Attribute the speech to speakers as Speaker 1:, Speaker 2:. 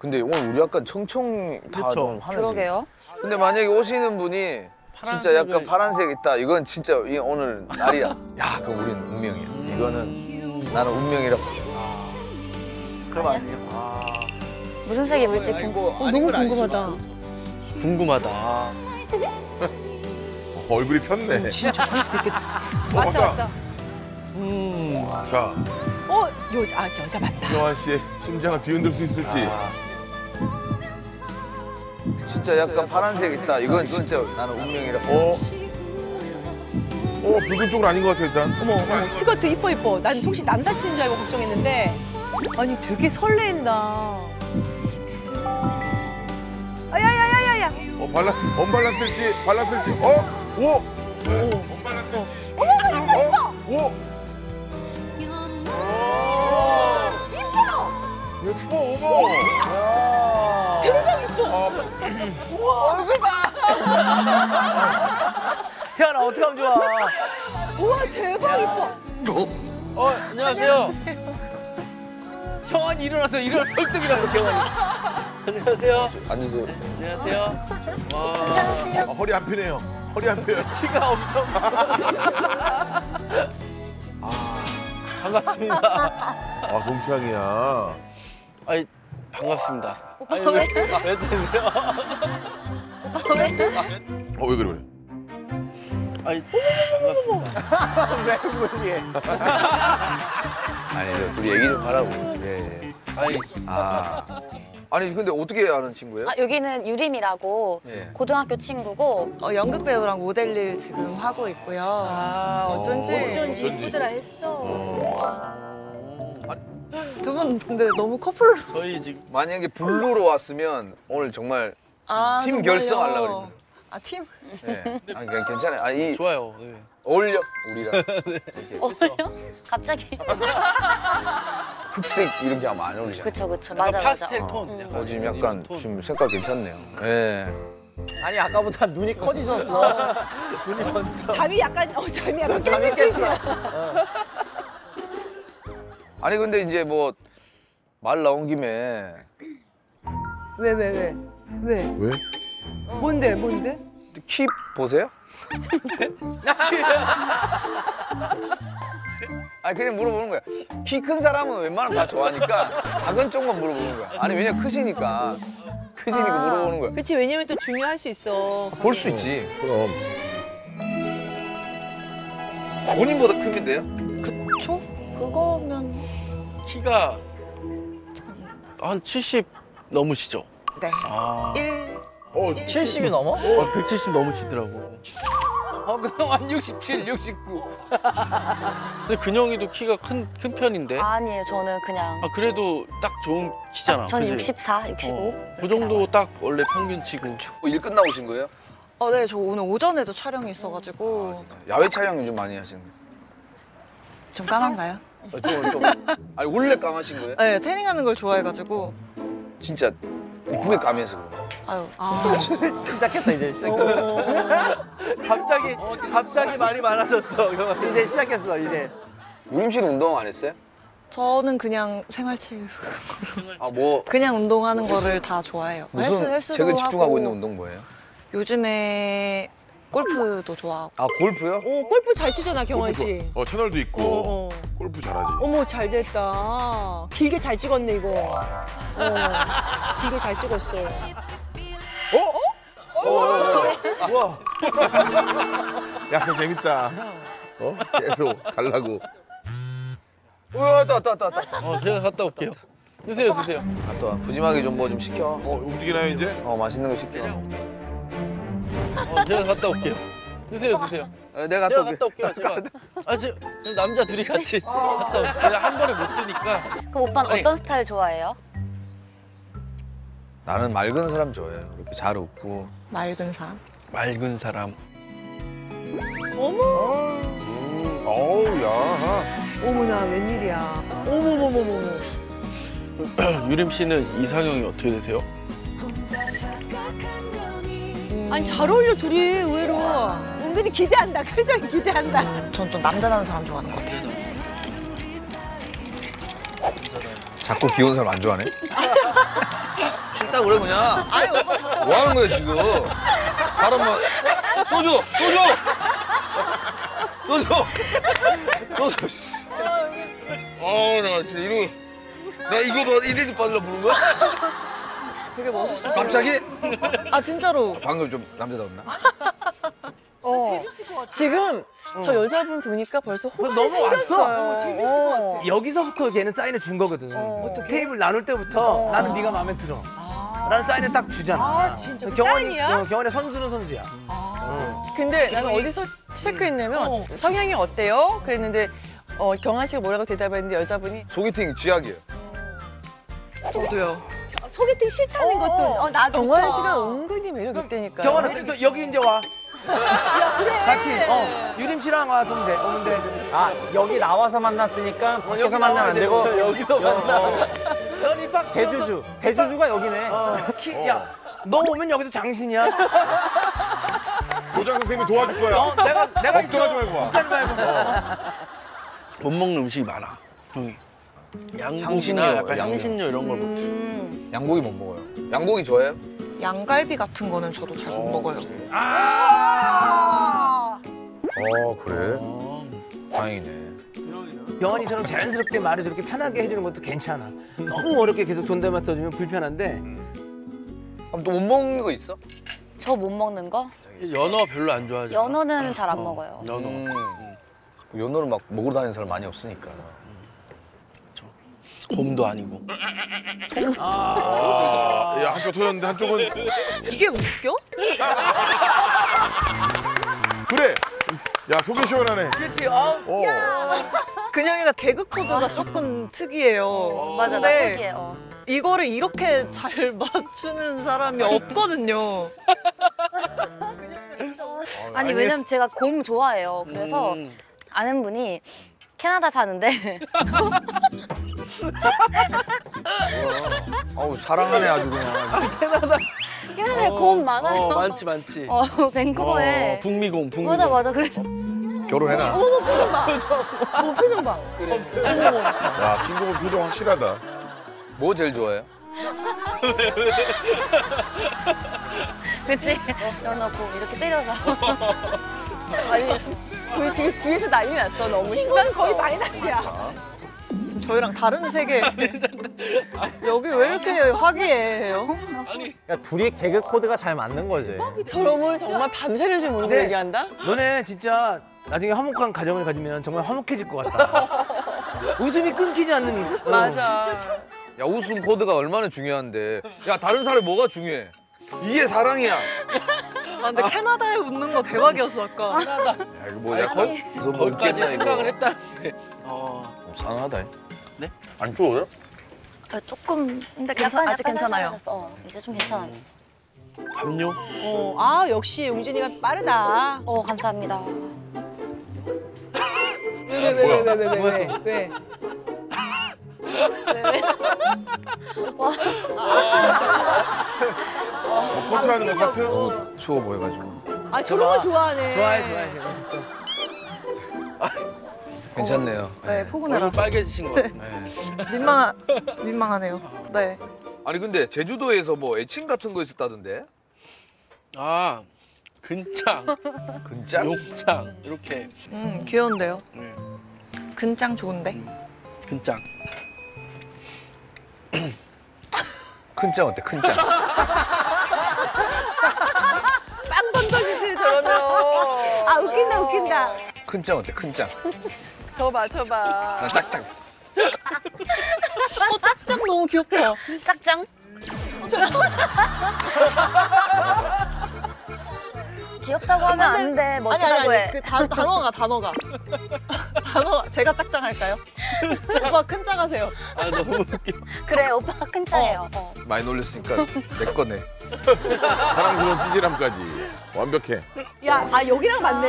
Speaker 1: 근데 오늘 우리 약간 청청 다
Speaker 2: 그쵸.
Speaker 1: 좀.
Speaker 3: 그러게요.
Speaker 1: 근데 만약에 오시는 분이 진짜 약간
Speaker 2: 파란색
Speaker 1: 있다. 이건 진짜 이 오늘 날이야. 야, 그럼 우리는 운명이야. 이거는 나는 운명이라고.
Speaker 2: 그럼 아니에요. 아,
Speaker 3: 무슨 색 입을지 궁금.
Speaker 1: 뭐
Speaker 4: 어, 너무 궁금하다.
Speaker 2: 궁금하다. 아,
Speaker 5: 어, 얼굴이 폈네.
Speaker 2: 진짜 그럴 수도 있겠다.
Speaker 5: 어,
Speaker 4: 왔어
Speaker 5: 맞다.
Speaker 4: 왔어.
Speaker 2: 음.
Speaker 5: 자,
Speaker 4: 어 여자 아 여자 맞다.
Speaker 5: 영환 씨의 심장을 뒤흔들 수 있을지.
Speaker 1: 진짜 약간 파란색 있다. 이건 진짜 나는 운명이라고.
Speaker 5: 어? 어, 붉은 쪽은 아닌 것 같아, 일단.
Speaker 4: 어머 어머 스커트 이뻐 이뻐. 난 혹시 남사친인 줄 알고 걱정했는데 아니 되게 설레인다. 아야야야야야.
Speaker 5: 어, 발라, 언발랐을지, 발랐을지. 어? 오! 언발랐을지. 예뻐!
Speaker 2: 태연아 어떻게 하면 좋아?
Speaker 4: 우와 대박 이뻐.
Speaker 2: 어 안녕하세요. 경환이 일어나서 일어나 벌떡 일어나서 경환이. 안녕하세요.
Speaker 1: 앉으세요.
Speaker 2: 안녕하세요. 와
Speaker 5: 아, 허리 안 피네요. 허리 안 펴요.
Speaker 2: 키가 엄청. 아 반갑습니다.
Speaker 5: 아, 동창이야.
Speaker 2: 아이 반갑습니다.
Speaker 3: 오빠
Speaker 2: 아니,
Speaker 3: 왜?
Speaker 2: 왜 때문에요?
Speaker 3: 오빠 왜?
Speaker 5: 어, 왜 그래, 그래?
Speaker 2: 아이 반갑습니다.
Speaker 1: 아니, 저 둘이 얘기 좀 하라고. 예, 예.
Speaker 2: 아이
Speaker 1: 아. 아니, 근데 어떻게 아는 친구예요?
Speaker 3: 아, 여기는 유림이라고
Speaker 1: 예.
Speaker 3: 고등학교 친구고
Speaker 6: 어, 연극 배우랑 모델 일 지금 하고 있고요.
Speaker 2: 아 어쩐지.
Speaker 4: 어쩐지 이쁘더라 했어.
Speaker 6: 두 분 근데 너무 커플로.
Speaker 2: 저희 지금
Speaker 1: 만약에 블루로 왔으면 오늘 정말
Speaker 6: 아,
Speaker 1: 팀
Speaker 6: 정말요?
Speaker 1: 결성하려고 그랬는데.
Speaker 6: 아 팀?
Speaker 1: 예. 아니, 그냥 괜찮아요. 아니, 이
Speaker 2: 좋아요. 네.
Speaker 1: 어울려 우리랑
Speaker 3: 어울려? 갑자기?
Speaker 1: 흑색 이런 게 하면 안 어울리잖아.
Speaker 3: 그쵸 그쵸
Speaker 2: 약간
Speaker 3: 맞아 맞아.
Speaker 2: 파스텔 톤.
Speaker 1: 어, 지금 약간
Speaker 2: 톤.
Speaker 1: 지금 색깔 괜찮네요. 예.
Speaker 7: 아니 아까보다 눈이 커지셨어. 눈이 번쩍.
Speaker 4: 잠이 약간 어 잠이 약간
Speaker 7: 잠이
Speaker 4: 깼어.
Speaker 1: 아니 근데 이제 뭐 말 나온 김에
Speaker 4: 왜 왜 왜? 왜?
Speaker 5: 왜?
Speaker 4: 뭔데 뭔데?
Speaker 1: 키 보세요? 아니 그냥 물어보는 거야. 키 큰 사람은 웬만하면 다 좋아하니까 작은 쪽만 물어보는 거야. 아니 왜냐 면 크시니까 크시니까
Speaker 4: 아.
Speaker 1: 물어보는 거야.
Speaker 4: 그치 왜냐면 또 중요할 수 있어.
Speaker 1: 볼 수 있지.
Speaker 5: 그럼.
Speaker 1: 본인보다 크면 돼요?
Speaker 6: 그거면
Speaker 2: 키가 한 70 넘으시죠?
Speaker 6: 네.
Speaker 2: 아.
Speaker 6: 1
Speaker 5: 어,
Speaker 7: 70이 넘어?
Speaker 2: 어, 170 넘으시더라고. 어, 그냥 한 67, 69. 근데 근영이도 키가 큰, 큰 편인데? 아,
Speaker 3: 아니에요 저는 그냥
Speaker 2: 그래도 딱 좋은 키잖아.
Speaker 3: 저는
Speaker 2: 그지?
Speaker 3: 64, 65.
Speaker 2: 어, 그 정도 딱 원래 평균치고.
Speaker 1: 뭐일 끝나고 오신 거예요?
Speaker 6: 어, 네, 저 오늘 오전에도 촬영이 있어가지고
Speaker 1: 야외 촬영 요즘 많이 하시는 거예요?
Speaker 6: 좀 까만가요?
Speaker 1: 어, 좀, 좀. 아니 원래 까마신 거예요?
Speaker 6: 네, 태닝하는 걸 좋아해가지고
Speaker 1: 진짜 이쁘게 까면서 그런
Speaker 6: 아유,
Speaker 7: 시작했어 이제 시작.
Speaker 2: 갑자기, 갑자기 말이 많아졌죠.
Speaker 7: 이제 시작했어 이제.
Speaker 1: 유림 씨는 운동 안 했어요?
Speaker 6: 저는 그냥 생활체육
Speaker 1: 아 뭐
Speaker 6: 그냥 운동하는 거를 다 좋아해요. 헬스,
Speaker 1: 무슨
Speaker 6: 헬스도
Speaker 1: 최근 집중하고
Speaker 6: 하고
Speaker 1: 있는 운동 뭐예요?
Speaker 6: 요즘에 골프도 좋아하고
Speaker 1: 아 골프요?
Speaker 4: 어 골프 잘 치잖아 경환 씨.
Speaker 5: 어, 채널도 있고.
Speaker 4: 어, 어.
Speaker 5: 골프 잘하지.
Speaker 4: 어머 잘 됐다. 길게 잘 찍었네 이거. 어, 길게 잘 찍었어.
Speaker 2: 우와.
Speaker 5: 약간 재밌다. 어? 계속 갈라고.
Speaker 1: 어, 왔다 왔다 왔다 왔다.
Speaker 2: 어, 제가 갔다 올게요. 드세요, 드세요.
Speaker 1: 갔다 와. 푸짐하게 좀 뭐 좀 시켜.
Speaker 5: 어, 움직이나요, 이제?
Speaker 1: 어 맛있는 거 시켜.
Speaker 2: 어, 제가 갔다 올게요. 드세요, 드세요.
Speaker 1: 어, 내가
Speaker 2: 제가
Speaker 1: 갔다
Speaker 2: 올게요, 제가. 아, 저, 남자 둘이 같이 갔다 올게요. 한 번에 못 드니까.
Speaker 3: 그럼 오빠는
Speaker 2: 아니.
Speaker 3: 어떤 스타일 좋아해요?
Speaker 1: 나는 맑은 사람 좋아해요. 이렇게 잘 웃고.
Speaker 6: 맑은 사람.
Speaker 2: 맑은 사람.
Speaker 4: 어머
Speaker 5: 음, 어우, 야.
Speaker 4: 어머나 웬일이야. 어머머머머머.
Speaker 2: 유림 씨는 이상형이 어떻게 되세요?
Speaker 4: 아니 잘 어울려 둘이 의외로. 은근히 기대한다. 표정이 기대한다.
Speaker 6: 전 좀 남자다운 사람 좋아하는 것 같아요.
Speaker 1: 자꾸 귀여운 사람 안 좋아하네? 하자 그래 그냥.
Speaker 6: 아니 오빠 저
Speaker 1: 뭐 하는 거야 지금? 사람만 소주 소주 소주 소주 씨. 아나 진짜 이거 나 이거 봐 이래지 빠질라 부른 거야?
Speaker 6: 되게 멋있어.
Speaker 1: 갑자기?
Speaker 6: 아 진짜로.
Speaker 1: 방금 좀 남자다웠나?
Speaker 4: 어. 지금 저 여자분 보니까 벌써 호감이
Speaker 8: 너무
Speaker 4: 생겼어요.
Speaker 8: 왔어?
Speaker 4: 재밌을 것 같아.
Speaker 8: 여기서부터 걔는 사인을 준 거거든.
Speaker 4: 어떻게?
Speaker 8: 테이블 나눌 때부터 나는 네가 마음에 들어. 라는 사인을 딱 주잖아.
Speaker 4: 아, 진짜? 그
Speaker 8: 경원이,
Speaker 4: 사인이야?
Speaker 8: 어, 경원의 선수는 선수야.
Speaker 4: 근데 나는 어디서 체크했냐면 성향이 어때요? 그랬는데 어, 경환 씨가 뭐라고 대답을 했는데 여자분이
Speaker 1: 소개팅 쥐약이에요.
Speaker 6: 저도요.
Speaker 4: 소개팅 싫다는 것도 어, 나도 경환 씨가 은근히 매력 있다니까.
Speaker 8: 경원아, 너 여기 이제 와. 같이, 어, 유림 씨랑 와서 돼. 오면 돼.
Speaker 7: 아 여기 나와서 만났으니까 밖에서
Speaker 8: 여기
Speaker 7: 만나면 안 되고
Speaker 8: 여기서 만나. 너니 빡
Speaker 7: 대주주 대주주가 여기네.
Speaker 8: 어, 키, 야, 너 오면 여기서 장신이야.
Speaker 5: 교장 선생님이 도와줄 거야.
Speaker 8: 어, 내가, 내가
Speaker 5: 걱정하지. 말고 와.
Speaker 8: 걱정하지 말고.
Speaker 2: 못 먹는 음식이 많아. 형이. 양고기나 약간. 향신료 이런 걸 먹지.
Speaker 3: 음.
Speaker 1: 양고기 못 먹어요. 양고기 좋아해요?
Speaker 6: 양갈비 같은 거는 저도 잘 못 먹어요.
Speaker 1: 어 그래? 다행이네.
Speaker 8: 경원이처럼 자연스럽게 말을 저렇게 편하게 해주는 것도 괜찮아. 너무 어렵게 계속 존댓말 써주면 불편한데.
Speaker 1: 그럼 또 못 먹는 거 있어?
Speaker 3: 저 못 먹는 거?
Speaker 2: 연어 별로 안 좋아하지.
Speaker 3: 연어는 잘 안 먹어요.
Speaker 2: 연어.
Speaker 1: 음. 연어를 막 먹으러 다니는 사람 많이 없으니까.
Speaker 2: 곰도 아니고.
Speaker 5: 아, 야, 한쪽 터졌는데 한쪽은
Speaker 6: 이게 웃겨?
Speaker 5: 그래. 야 속이 시원하네.
Speaker 8: 그렇지. 어.
Speaker 5: 어.
Speaker 6: 근영이가 개그 코드가 조금 특이해요.
Speaker 3: 맞아, 나
Speaker 6: 근데
Speaker 3: 특이해. 어.
Speaker 6: 이거를 이렇게 잘 맞추는 사람이 없거든요.
Speaker 3: 아니 왜냐면 제가 곰 좋아해요. 그래서
Speaker 2: 음.
Speaker 3: 아는 분이 캐나다 사는데
Speaker 1: 어우 사랑하네 아주 그냥.
Speaker 3: 캐나다에 곰 많아요.
Speaker 2: 어, 많지 많지.
Speaker 3: 어, 밴쿠버에.
Speaker 2: 어, 북미곰, 북미곰.
Speaker 3: 맞아 맞아 그래서
Speaker 1: 결혼해라.
Speaker 4: 뭐 표정 봐.
Speaker 5: 야 김동훈 표정 확실하다.
Speaker 1: 뭐 제일 좋아해요?
Speaker 3: 그치 연어 곰 이렇게 때려서
Speaker 4: 아니 저희 지금 뒤에서 난리 났어. 너무 신난 거의 마이너스야.
Speaker 6: 저희랑 다른 세계. 여기 왜 이렇게 화기애애해요?
Speaker 7: 야, 둘이 개그 코드가 잘 맞는 거지.
Speaker 4: 저러면 정말 밤새는 줄 모르고
Speaker 8: 네.
Speaker 4: 얘기한다?
Speaker 8: 너네 진짜 나중에 화목한 가정을 가지면 정말 화목해질 것 같다. 웃음이 끊기지 않는. 어.
Speaker 4: 맞아.
Speaker 1: 야 웃음 코드가 얼마나 중요한데. 야 다른 사람이 뭐가 중요해? 이게 사랑이야.
Speaker 6: 아, 근데 캐나다에 웃는 거 대박이었어 아까.
Speaker 1: 야 이거 뭐야? 거의 뭐
Speaker 2: 거기까지
Speaker 1: 이거.
Speaker 2: 생각을 했다는데. 어.
Speaker 1: 어, 상하다.
Speaker 2: 네?
Speaker 1: 안 추워요?
Speaker 3: 아, 조금
Speaker 6: 근데 괜찮, 아직 괜찮아요.
Speaker 3: 어, 이제 좀 음. 괜찮아졌어.
Speaker 2: 담요?
Speaker 4: 어, 아 역시 용진이가 빠르다.
Speaker 3: 어 감사합니다.
Speaker 4: 왜 왜 왜 왜 왜 왜 왜? 와.
Speaker 5: 아, 버커트 하는 것 같아?
Speaker 1: 너무 추워 보여가지고.
Speaker 4: 아 저런 거 좋아하네.
Speaker 8: 좋아해 좋아해.
Speaker 1: 괜찮네요.
Speaker 6: 네, 포근해라.
Speaker 2: 얼굴 빨개지신 것 같은데.
Speaker 1: 네.
Speaker 6: 민망하 민망하네요. 네.
Speaker 1: 아니 근데 제주도에서 뭐 애칭 같은 거 있었다던데?
Speaker 2: 아, 근창,
Speaker 1: 근짝?
Speaker 2: 용창 이렇게.
Speaker 6: 음 귀여운데요.
Speaker 2: 네.
Speaker 6: 근짱 좋은데.
Speaker 2: 근창.
Speaker 1: 큰짱 어때? 큰짱.
Speaker 4: 빵 던져주지 저러면. 아 웃긴다 웃긴다.
Speaker 1: 큰짱 어때? 큰짱.
Speaker 4: 저 봐 저 봐.
Speaker 1: 나 짝짝.
Speaker 6: 어 짝짝 너무 귀엽다.
Speaker 3: 짝짱. 귀엽다고 하면 안 돼.
Speaker 6: 아니
Speaker 3: 멋지다고
Speaker 6: 아니
Speaker 3: 해.
Speaker 6: 아니 그 단, 단어가 단어가 단어 제가 짝짱 할까요? 오빠 큰짱 하세요.
Speaker 2: 아, 너무 웃겨.
Speaker 3: 그래 오빠 큰 짱이에요. 어.
Speaker 1: 많이 놀렸으니까 내 거네.
Speaker 5: 사랑스러운 찌질함까지 완벽해.
Speaker 4: 야, 아 여기랑 맞네.